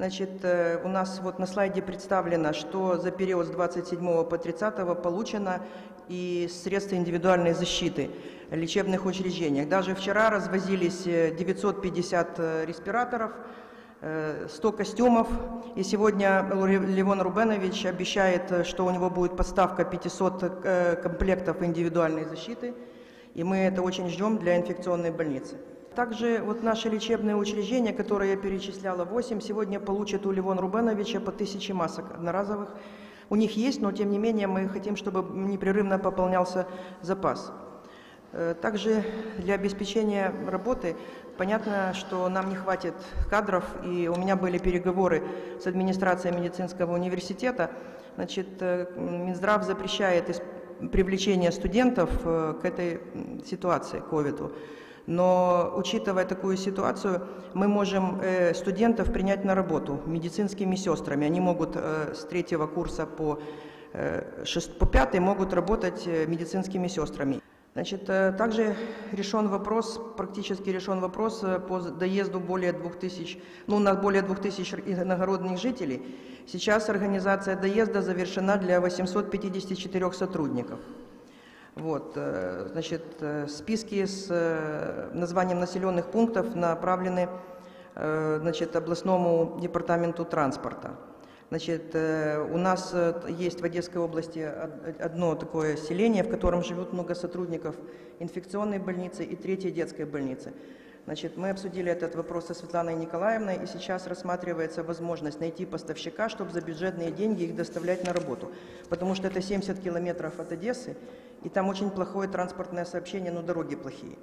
Значит, э, у нас вот на слайде представлено, что за период с 27 по 30 получено и средства индивидуальной защиты в лечебных учреждениях. Даже вчера развозились э, 950 э, респираторов, э, 100 костюмов. И сегодня Левон Рубенович обещает, что у него будет поставка 500 э, комплектов индивидуальной защиты. И мы это очень ждем для инфекционной больницы. Также вот наши лечебные учреждения, которые я перечисляла, 8, сегодня получат у Левона Рубеновича по 1000 масок одноразовых. У них есть, но тем не менее мы хотим, чтобы непрерывно пополнялся запас. Э, Также для обеспечения работы понятно, что нам не хватит кадров, и у меня были переговоры с администрацией медицинского университета. Значит, э, Минздрав запрещает привлечение студентов э, к этой ситуации, ковиду. Но учитывая такую ситуацию, мы можем э, студентов принять на работу медицинскими сестрами. Они могут э, с третьего курса по, э, по пятый могут работать медицинскими сестрами. Значит, также решен вопрос, практически решен вопрос по доезду более 2000, ну, у нас более 2000 иногородних жителей. Сейчас организация доезда завершена для 854 сотрудников. Вот, э, значит, э, списки с э, названием населенных пунктов направлены значит, областному департаменту транспорта. Значит, у нас есть в Одесской области од- одно такое селение, в котором живут много сотрудников инфекционной больницы и третьей детской больницы. Значит, мы обсудили этот вопрос со Светланой Николаевной, и сейчас рассматривается возможность найти поставщика, чтобы за бюджетные деньги их доставлять на работу. Потому что это 70 километров от Одессы, и там очень плохое транспортное сообщение, но дороги плохие.